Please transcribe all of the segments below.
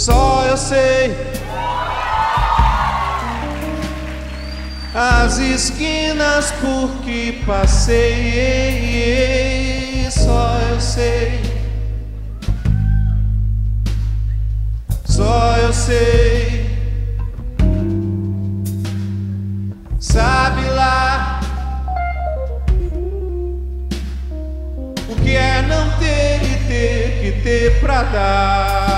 Só eu sei as esquinas por que passei. Só eu sei. Só eu sei. Sabe lá o que é não ter e ter que ter pra dar.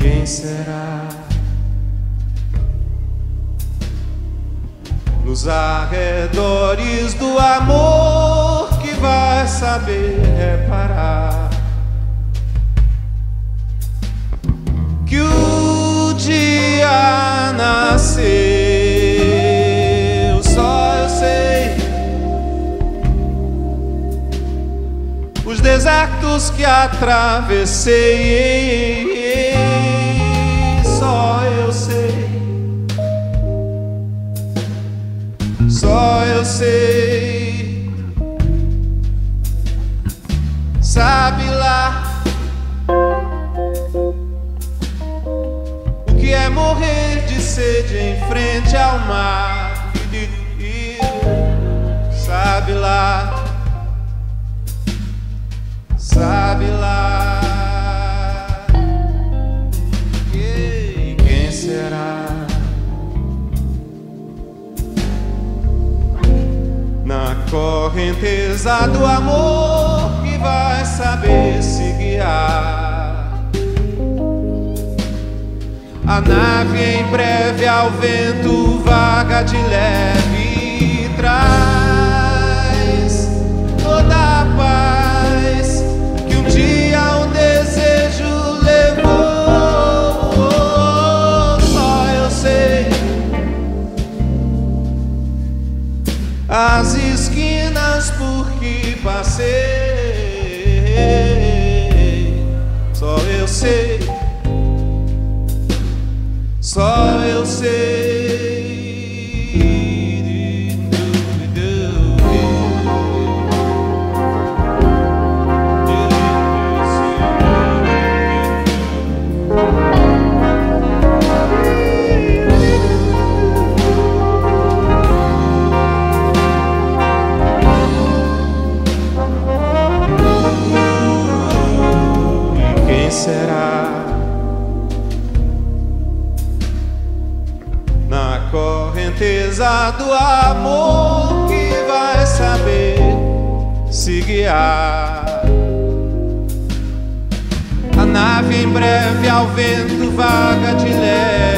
Quem será? Nos arredores do amor que vai saber reparar que o dia nasceu. Só eu sei os desertos que atravessei. Só eu sei. Sabe lá o que é morrer de sede em frente ao mar? Sabe lá. Sabe lá. Correnteza do amor que vai saber se guiar. A nave em breve ao vento vaga de leve e traz toda a paz as esquinas por que passei. Só eu sei, só eu sei. Será? Na correnteza do amor que vai saber se guiar. A nave em breve ao vento vaga de leve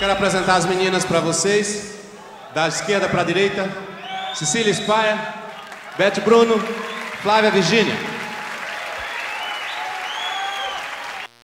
Quero apresentar as meninas para vocês, da esquerda para a direita. Cecília Spaia, Beth Bruno, Flávia Virgínia.